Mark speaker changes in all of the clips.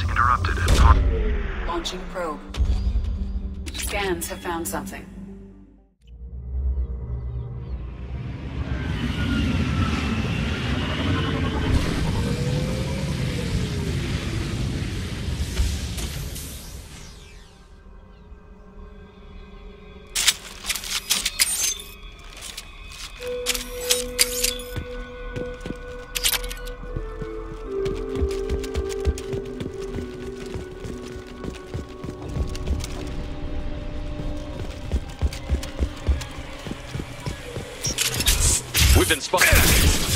Speaker 1: processing interrupted.
Speaker 2: Launching probe. Scans have found something.
Speaker 3: been spotted.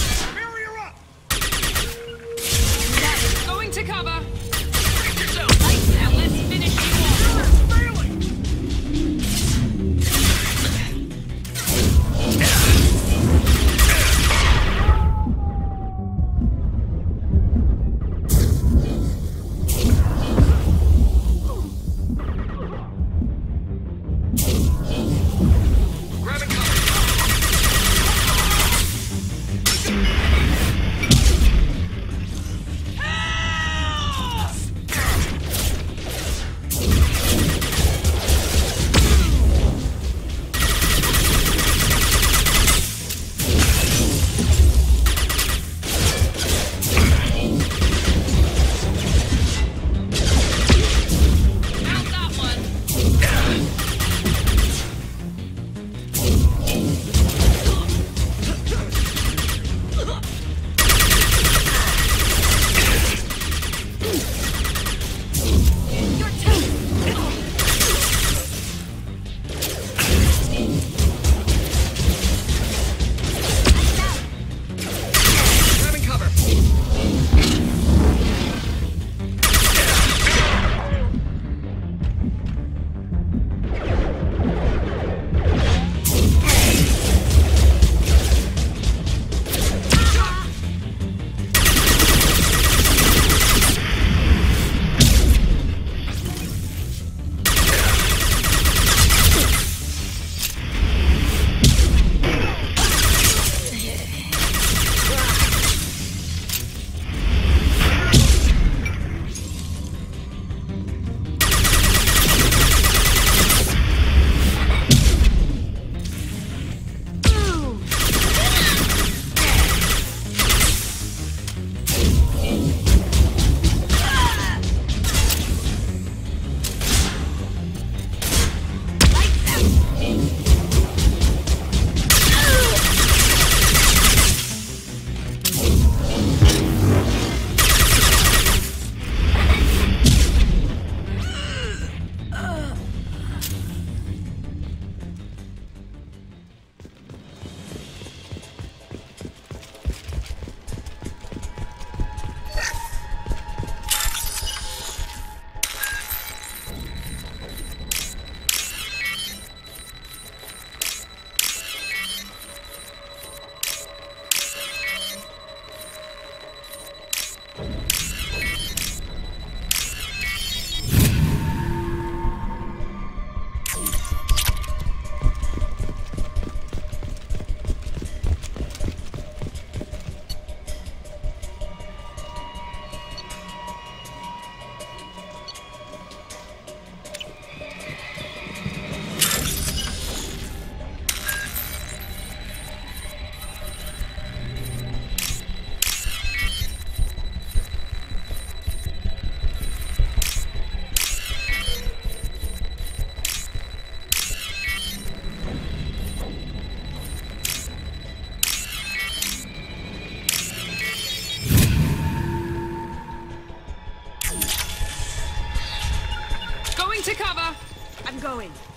Speaker 4: going.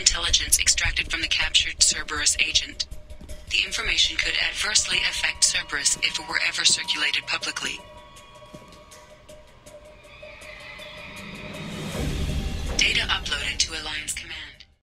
Speaker 2: intelligence extracted from the captured Cerberus agent. The information could adversely affect Cerberus if it were ever circulated publicly. Data uploaded to Alliance